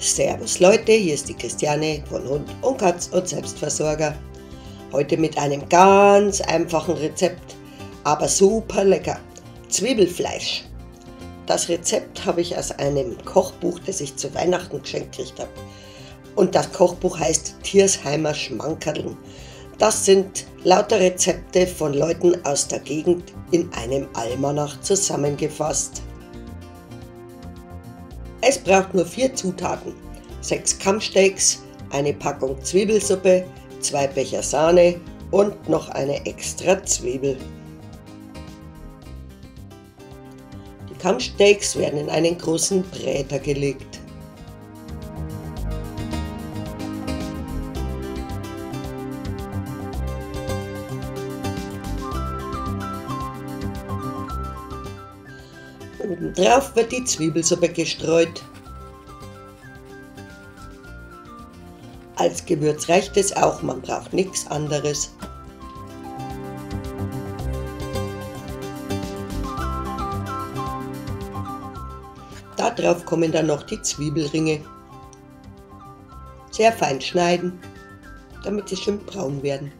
Servus Leute, hier ist die Christiane von Hund und Katz und Selbstversorger. Heute mit einem ganz einfachen Rezept, aber super lecker. Zwiebelfleisch. Das Rezept habe ich aus einem Kochbuch, das ich zu Weihnachten geschenkt gekriegt habe. Und das Kochbuch heißt Tiersheimer Schmankerln. Das sind lauter Rezepte von Leuten aus der Gegend in einem Almanach zusammengefasst. Es braucht nur vier Zutaten. Sechs Kammsteaks, eine Packung Zwiebelsuppe, zwei Becher Sahne und noch eine extra Zwiebel. Die Kammsteaks werden in einen großen Bräter gelegt. Obendrauf wird die Zwiebelsuppe gestreut. Als Gewürz reicht es auch, man braucht nichts anderes. Darauf kommen dann noch die Zwiebelringe. Sehr fein schneiden, damit sie schön braun werden.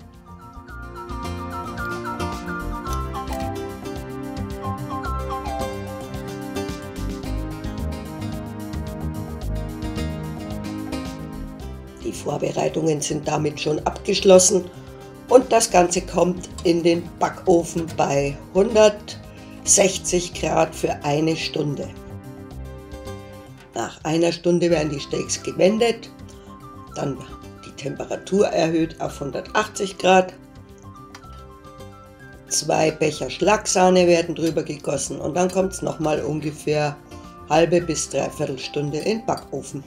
Die Vorbereitungen sind damit schon abgeschlossen und das Ganze kommt in den Backofen bei 160 Grad für eine Stunde. Nach einer Stunde werden die Steaks gewendet, dann die Temperatur erhöht auf 180 Grad. Zwei Becher Schlagsahne werden drüber gegossen und dann kommt es nochmal ungefähr halbe bis dreiviertel Stunde in den Backofen.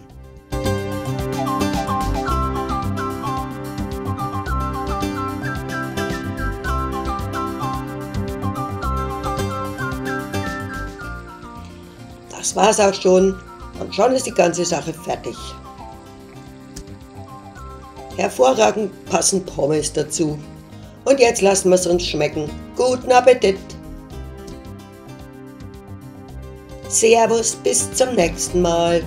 Das war's auch schon und schon ist die ganze Sache fertig. Hervorragend passen Pommes dazu. Und jetzt lassen wir es uns schmecken. Guten Appetit! Servus, bis zum nächsten Mal.